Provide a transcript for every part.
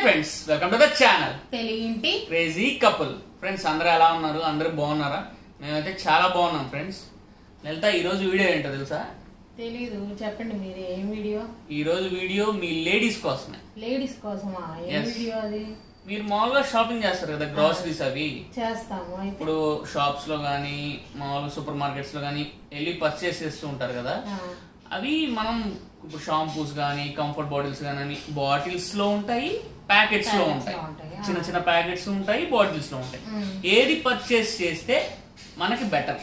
Friends welcome to the channel తెలుగింటి. Crazy couple friends అందరూ ఎలా ఉన్నారు? అందరూ బాగున్నారా? మేమైతే చాలా బాగున్నాం ఫ్రెండ్స్ లలిత ఈ రోజు వీడియో ఏంటో తెలుసా? తెలీదు చెప్పండి మీరు ఏం వీడియో? ఈ రోజు వీడియో మీ లేడీస్ కోసమే. లేడీస్ కోసమా? ఏం Yes. వీడియో అది? మీరు మామూలుగా షాపింగ్ చేస్తారు కదా గ్రాసరీస్ అవి? చేస్తాము అయితే. ఇప్పుడు షాప్స్లో కానీ మామూలుగా సూపర్ మార్కెట్స్లో కానీ వెళ్ళి పర్చేస్ చేస్తూ ఉంటారు కదా? ఆ, అవి మనం షాంపూస్ కానీ కంఫర్ట్ బాటిల్స్ కానీ బాటిల్స్లో ఉంటాయి ప్యాకెట్స్లో ఉంటాయి. చిన్న చిన్న ప్యాకెట్స్ ఉంటాయి బాటిల్స్లో ఉంటాయి. ఏది పర్చేస్ చేస్తే మనకి బెటర్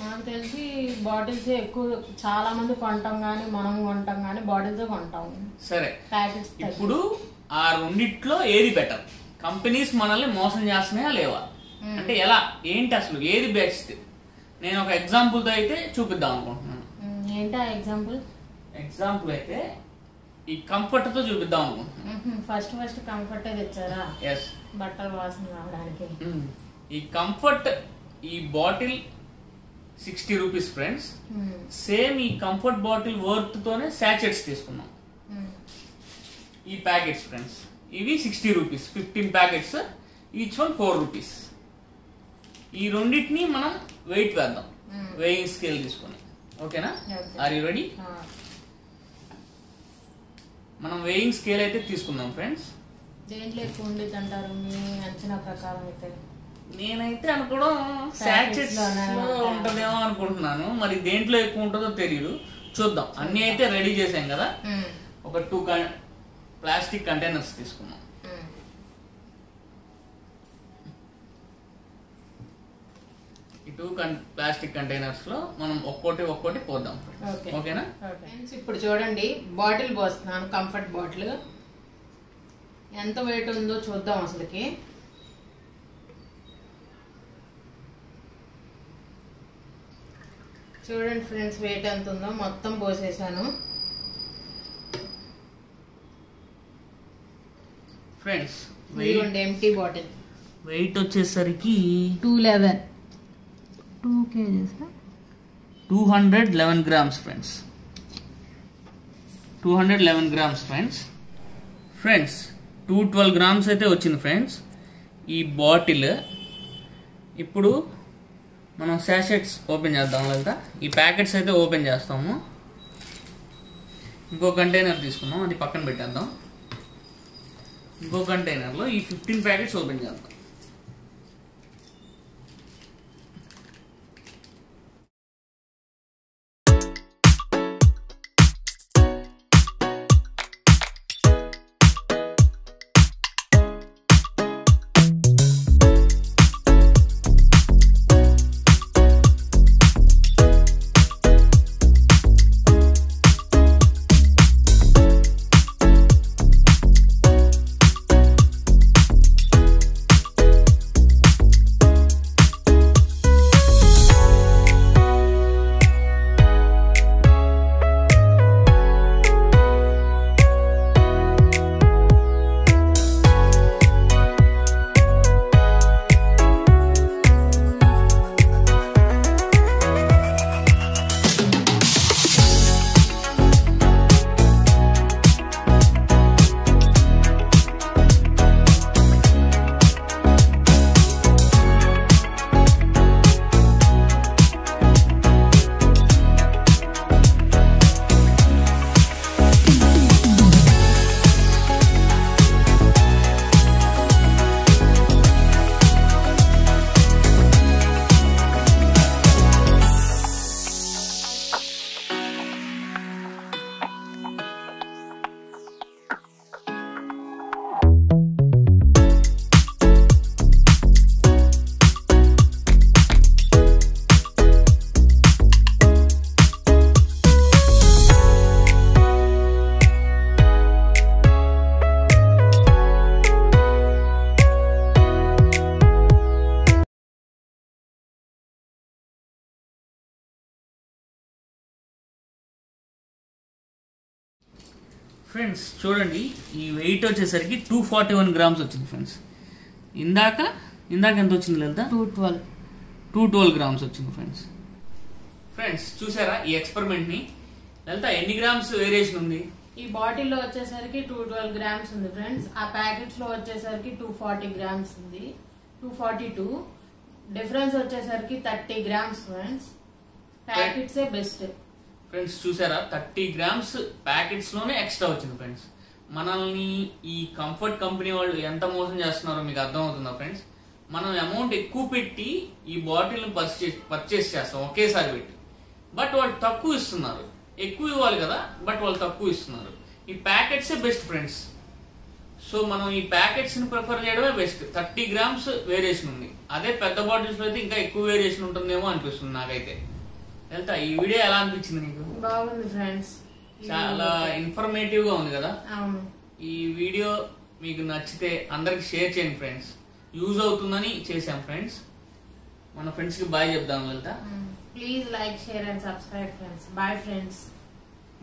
నాకు తెలిసి బాటిల్స్ ఎక్కువ చాలా మంది కొంటాం కానీ మనం కొంటాం కానీ బాటిల్స్ కొంటాం. సరే. ప్యాకెట్స్ ఇప్పుడు ఆ రెండిట్లో ఏది బెటర్ కంపెనీస్ మనల్ని మోసం చేస్తున్నాయా లేవా? అంటే ఎలా? ఏంటి అసలు? ఏది బెస్ట్ నేను ఒక ఎగ్జాంపుల్తో అయితే చూపిద్దాం అనుకుంటున్నాను. ఏంటా ఎగ్జాంపుల్ ఎగ్జాంపుల్ అయితే ఈ కంఫర్ట్తో చూపిద్దాం అనుకుంటున్నాను ఫస్ట్ ఫస్ట్ కంఫర్ట్ తెచ్చారా? ఎస్ బట్టలు వాసన రావడానికి. ఈ కంఫర్ట్ ఈ bottle sixty rupees friends. Same ఈ కంఫర్ట్ బాటిల్ వర్త్ తోనే శాచెట్స్ తీసుకున్నాం. ఈ ప్యాకెట్స్ ఫ్రెండ్స్ ఇవి sixty rupees fifteen packets each one four rupees ఈ రెండింటిని మనం వెయిట్ వేద్దాం. వెయింగ్ స్కేల్ తీసుకొని. ఓకేనా. ఆర్ యూ రెడీ మనం వెయింగ్ స్కేల్ అయితే తీసుకుందాం ఫ్రెండ్స్ దేంట్లో ఎక్కువ ఉండేది అంటారు? మీ అంచనా ప్రకారం అయితే. నేనైతే అనుకోవడం శాచెట్స్. ఉంటదేమో అనుకుంటున్నాను. మరి దేంట్లో ఎక్కువ ఉంటుందో తెలియదు చూద్దాం. అన్ని అయితే రెడీ చేసాం కదా? మ్మ్. ఒక టూ ప్లాస్టిక్ కంటైనర్స్ తీసుకున్నాం ఈ టూ ప్లాస్టిక్ కంటైనర్స్లో మనం ఒక్కోటి ఒక్కోటి పోద్దాం. ఓకే. ఓకేనా? ఫ్రెండ్స్ ఇప్పుడు చూడండి బాటిల్ పోస్తున్నాను కంఫర్ట్ బాటిల్ ఎంత వెయిట్ ఉందో చూద్దాం అసలుకి. చూడండి ఫ్రెండ్స్ వెయిట్ ఎంత ఉందో మొత్తం పోసేసాను. ఫ్రెండ్స్ ఇదిగోండి ఎంటీ బాటిల్ వెయిట్ వచ్చేసరికి two eleven two KGs two hundred eleven grams friends. Two hundred eleven grams friends. Friends two twelve grams అయితే వచ్చింది ఫ్రెండ్స్. ఈ బాటిల్ ఇప్పుడు మనం శాషెట్స్ ఓపెన్ చేద్దాం లేదా ఈ ప్యాకెట్స్ అయితే ఓపెన్ చేస్తాము. ఇంకో కంటైనర్ తీసుకుందాం అది పక్కన పెట్టేద్దాం. ఇంకో కంటైనర్లో ఈ ఫిఫ్టీన్ ప్యాకెట్స్ ఓపెన్ చేద్దాం. ఫ్రెండ్స్ చూడండి ఈ వెయిట్ వచ్చేసరికి టూ ఫార్టీ వన్ గ్రామ్స్ వచ్చింది ఫ్రెండ్స్ ఇందాక ఇందాక ఎంత వచ్చింది లేదా two twelve two twelve grams వచ్చింది ఫ్రెండ్స్ ఫ్రెండ్స్ చూసారా ఈ ఎక్స్పెరిమెంట్ని? లలిత ఎన్ని గ్రామ్స్ వేరియేషన్ ఉంది? ఈ బాటిల్లో వచ్చేసరికి టూ ట్వెల్వ్ గ్రామ్స్ ఉంది ఫ్రెండ్స్ ఆ ప్యాకెట్స్లో వచ్చేసరికి టూ ఫార్టీ గ్రామ్స్ ఉంది. టూ ఫార్టీ టూ డిఫరెన్స్ వచ్చేసరికి థర్టీ గ్రామ్స్ ఫ్రెండ్స్ ప్యాకెట్సే బెస్ట్ ఫ్రెండ్స్ చూసారా? థర్టీ గ్రామ్స్ ప్యాకెట్స్లోనే ఎక్స్ట్రా వచ్చింది ఫ్రెండ్స్ మనల్ని ఈ కంఫర్ట్ కంపెనీ వాళ్ళు ఎంత మోసం చేస్తున్నారో మీకు అర్థం అవుతుందా ఫ్రెండ్స్ మనం అమౌంట్ ఎక్కువ పెట్టి ఈ బాటిల్ని పర్చేస్ పర్చేస్ చేస్తాం ఒకేసారి పెట్టి. బట్ వాళ్ళు తక్కువ ఇస్తున్నారు. ఎక్కువ ఇవ్వాలి కదా బట్ వాళ్ళు తక్కువ ఇస్తున్నారు. ఈ ప్యాకెట్సే బెస్ట్ ఫ్రెండ్స్ సో మనం ఈ ప్యాకెట్స్ని ప్రిఫర్ చేయడమే బెస్ట్ థర్టీ గ్రామ్స్ వేరియేషన్ ఉంది. అదే పెద్ద బాటిల్స్ అయితే ఇంకా ఎక్కువ వేరియేషన్ ఉంటుందేమో అనిపిస్తుంది నాకైతే. వెళ్తా. ఈ వీడియో ఎలా అనిపించింది నీకు? బాగుంది ఫ్రెండ్స్. చాలా ఇన్ఫర్మేటివ్గా ఉంది కదా? అవును. ఈ వీడియో మీకు నచ్చితే అందరికి షేర్ చేయండి ఫ్రెండ్స్. యూజ్ అవుతుందని చేసాం ఫ్రెండ్స్. మన ఫ్రెండ్స్కి బాయ్ చెప్దాం వెళ్తా. Please like share and subscribe friends bye friends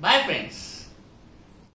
bye friends